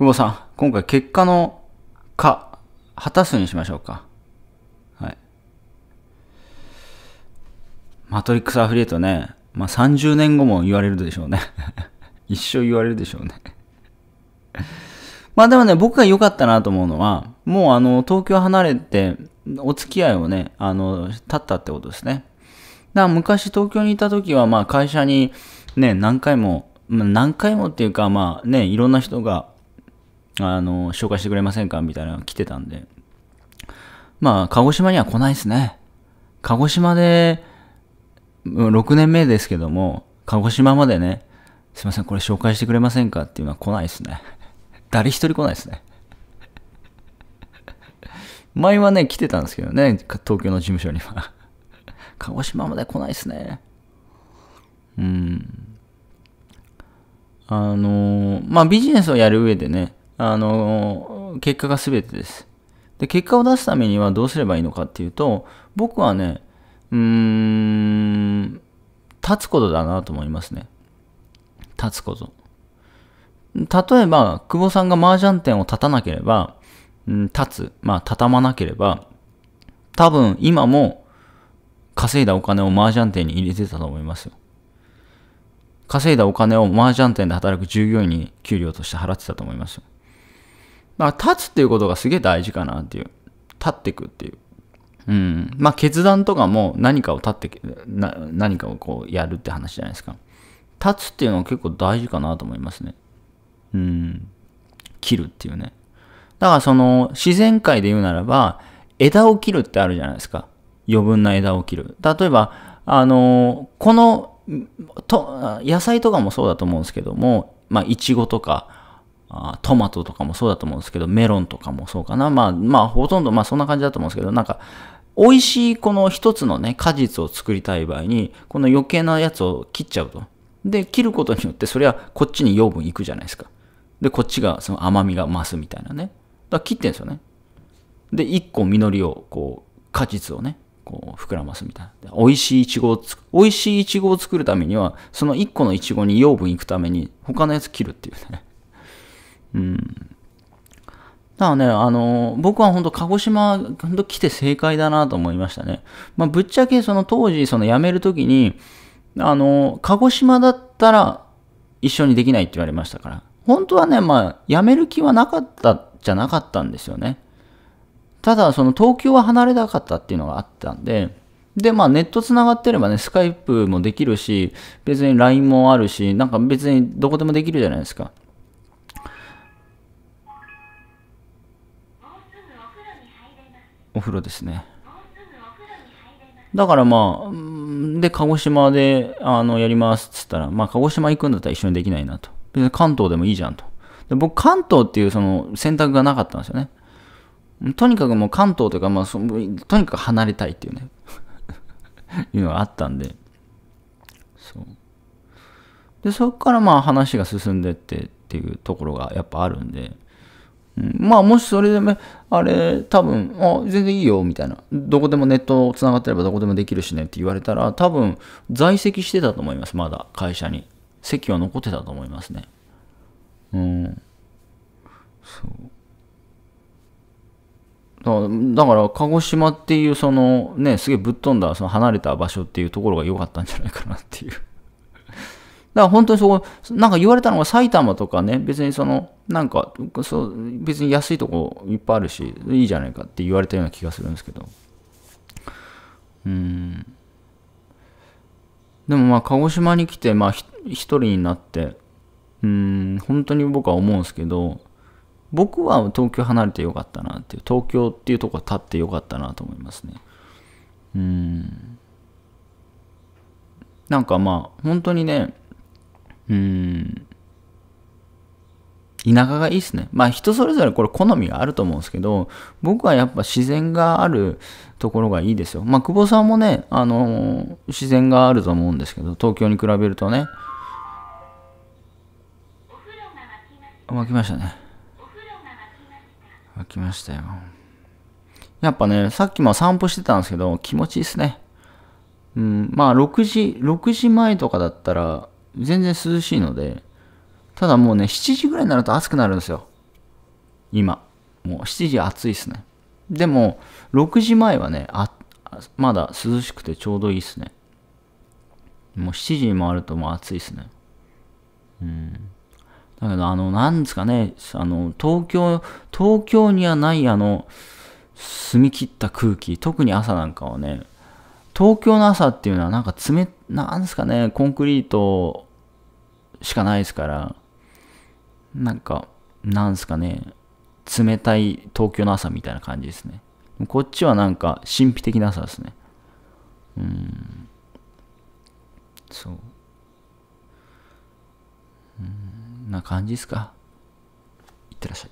久保さん、今回結果のか、果たすにしましょうか。はい。マトリックスアフリエイトね、まあ30年後も言われるでしょうね。一生言われるでしょうね。まあでもね、僕が良かったなと思うのは、もうあの、東京離れて、お付き合いをね、あの、立ったってことですね。だから昔東京にいた時は、まあ会社にね、何回も、何回もっていうか、まあね、いろんな人が、あの、紹介してくれませんか？みたいなのが来てたんで。まあ、鹿児島には来ないですね。鹿児島で、6年目ですけども、鹿児島までね、すいません、これ紹介してくれませんかっていうのは来ないですね。誰一人来ないですね。前はね、来てたんですけどね、東京の事務所には。鹿児島まで来ないですね。うん。あのまあ、ビジネスをやる上でね、あの結果が全てです。で、結果を出すためにはどうすればいいのかっていうと、僕はね、うーん、立つことだなと思いますね。立つこと。例えば、久保さんが麻雀店を立たなければ、うん、立つ、まあ、畳まなければ、多分今も稼いだお金を麻雀店に入れてたと思いますよ。稼いだお金を麻雀店で働く従業員に給料として払ってたと思いますよ。だから立つっていうことがすげえ大事かなっていう。立っていくっていう。うん。まあ決断とかも何かを立ってな、何かをこうやるって話じゃないですか。立つっていうのは結構大事かなと思いますね。うん。切るっていうね。だからその自然界で言うならば、枝を切るってあるじゃないですか。余分な枝を切る。例えば、あの、この、と、野菜とかもそうだと思うんですけども、まあ、いちごとか、あトマトとかもそうだと思うんですけど、メロンとかもそうかな。まあ、まあ、ほとんど、まあ、そんな感じだと思うんですけど、なんか、美味しいこの一つのね、果実を作りたい場合に、この余計なやつを切っちゃうと。で、切ることによって、それはこっちに養分いくじゃないですか。で、こっちがその甘みが増すみたいなね。だから切ってんですよね。で、一個実りを、こう、果実をね、こう、膨らますみたいな。美味しいイチゴを美味しいイチゴを作るためには、その一個のイチゴに養分いくために、他のやつ切るっていうね。うん。だからね、あの、僕は本当鹿児島、本当来て正解だなと思いましたね。まあ、ぶっちゃけその当時、その辞めるときに、あの、鹿児島だったら一緒にできないって言われましたから。本当はね、まあ、辞める気はなかったじゃなかったんですよね。ただ、その東京は離れたかったっていうのがあったんで、で、まあネット繋がってればね、スカイプもできるし、別に LINE もあるし、なんか別にどこでもできるじゃないですか。お風呂ですね。だからまあ、で、鹿児島で、あの、やりますっつったら、まあ、鹿児島行くんだったら一緒にできないなと。別に関東でもいいじゃんと。で僕、関東っていうその選択がなかったんですよね。とにかくもう関東というか、まあそ、とにかく離れたいっていうね、いうのがあったんで、そう。で、そこからまあ話が進んでってっていうところがやっぱあるんで、うん、まあもしそれでも、あれ、多分、あ、全然いいよ、みたいな。どこでもネット繋がってればどこでもできるしねって言われたら、多分在籍してたと思います、まだ、会社に。席は残ってたと思いますね。うん。そう。だから、鹿児島っていう、その、ね、すげえぶっ飛んだ、その離れた場所っていうところが良かったんじゃないかなっていう。だから本当にそう、なんか言われたのが埼玉とかね、別にその、なんか、そう、別に安いとこいっぱいあるし、いいじゃないかって言われたような気がするんですけど。うん。でもまあ、鹿児島に来て、まあ、一人になって、うん、本当に僕は思うんですけど、僕は東京離れてよかったなっていう、東京っていうとこ立ってよかったなと思いますね。うん。なんかまあ、本当にね、うん、田舎がいいっすね。まあ人それぞれこれ好みがあると思うんですけど、僕はやっぱ自然があるところがいいですよ。まあ久保さんもね、あのー、自然があると思うんですけど、東京に比べるとね。沸きましたね。来ましたよ。やっぱね、さっきも散歩してたんですけど、気持ちいいっすね。うん、まあ6時、6時前とかだったら全然涼しいので、ただもうね、7時ぐらいになると暑くなるんですよ。今。もう7時暑いっすね。でも、6時前はね、あ、まだ涼しくてちょうどいいっすね。もう7時に回るともう暑いっすね。うん。だけど、あの、なんですかね、あの、東京、東京にはないあの、澄み切った空気、特に朝なんかはね、東京の朝っていうのはなんか冷、なんですかね、コンクリートしかないですから、なんか、なんですかね、冷たい東京の朝みたいな感じですね。こっちはなんか神秘的な朝ですね。うん。そう。うん、な感じですか？いってらっしゃい。